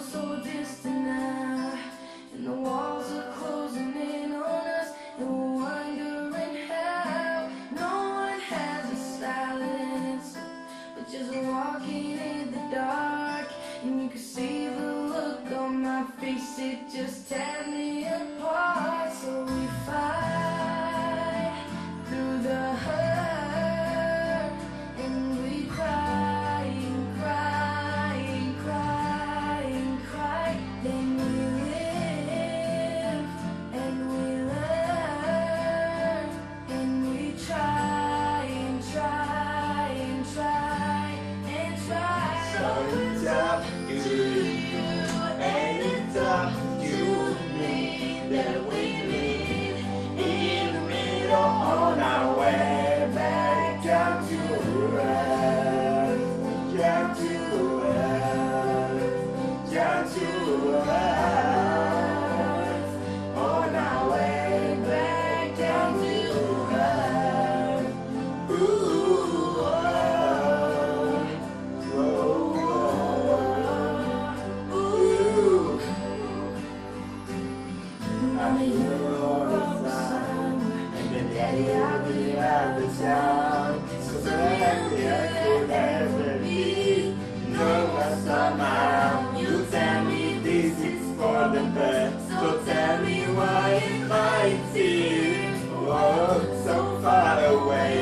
So distant now. And the walls are closing in on us And we're wondering how. No one has a silence. But just walking in the dark And you can see the look on my face. It just tells the world. not. So tell me why it might seem oh, so far away.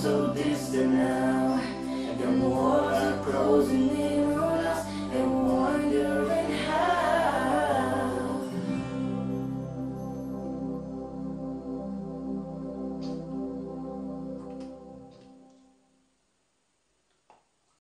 so distant now.